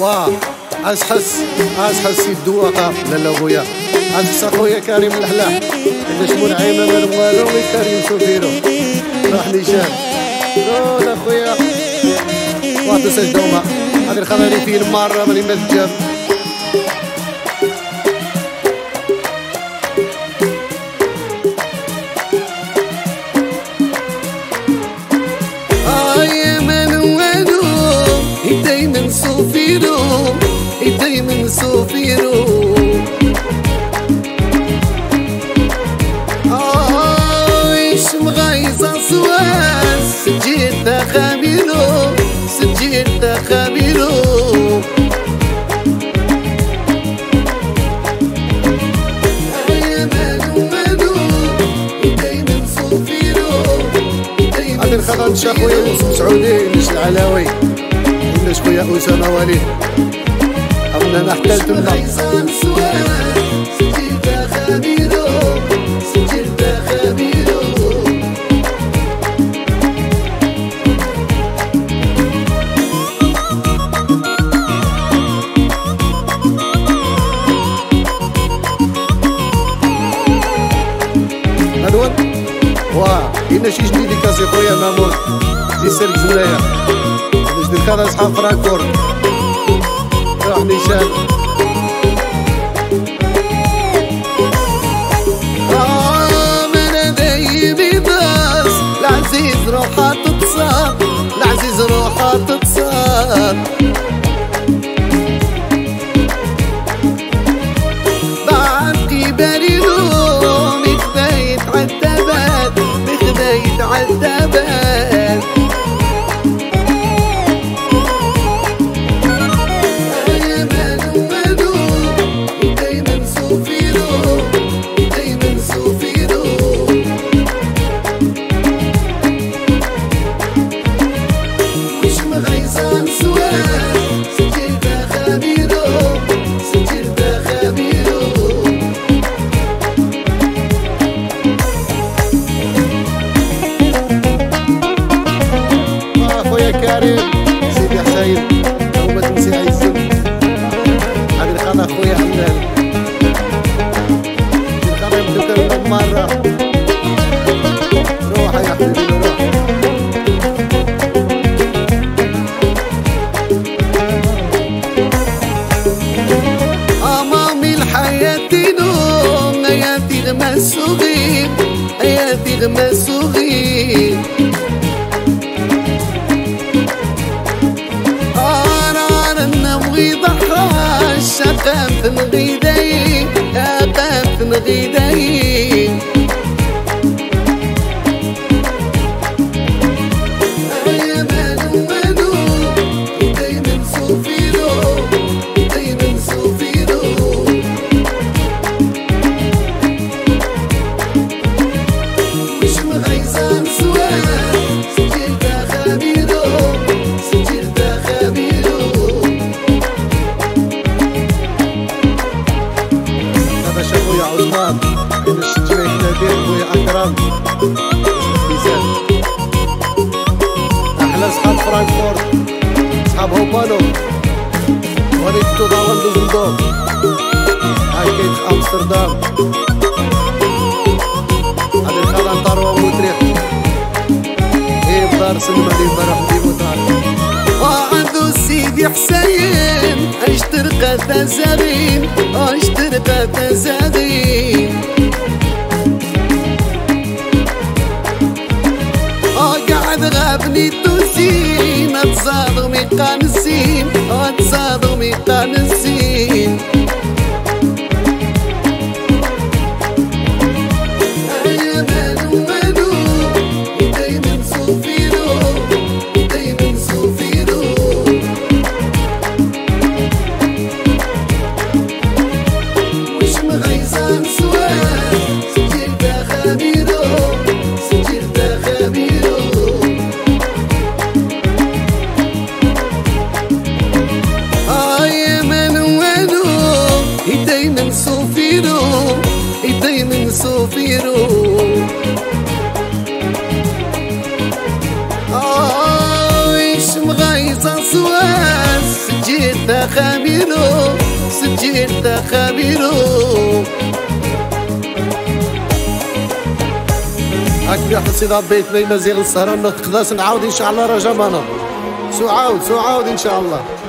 واه اسحس اسحس الدواقة لالا خويا اسحس أخويا كريم الحلاح إذا شمون عيمة من والو كريم سوفيرو راح نيشان لا خويا واحد سجدوما هذه الخضري في المرة من سوفيرو عايش مغايزة سواس سجيت خبيرو سجيت هذه الخضر شاخويا يوسف سعودي مش العلاوي. مش خويا اسامه وليد أنا احتلت هذول واه إن شي جديد كاسي خويا مامون دي سيرك زملايا كذا اصحاب فرانكفورت روح نيشان. آه من العزيز تتصاب. العزيز روحها تتصاب. نوم يا تغمى الصغير يا تغمى الصغير قامت نغيدي قامت نغيدي فرانكفورت اصحاب هوبانو وليد توضا وندوزندوم هاي كيت آمستردام. هذه الخضر طروه ومتريح إيه بدار سلمى لي مرحبا بمطار وعندو سيدي حسين اشترقة تزارين اشترقة تزارين قاعد غابني اتصادمي قانسين اتصادمي قانسين سوفيرو عايش مغايزة سواس جيت خاميرو سجل خاميرو هاك بيحط سيدي بيت بين مزيغ السهرة نخداس نعاود إن شاء الله رجا سو عاود إن شاء الله.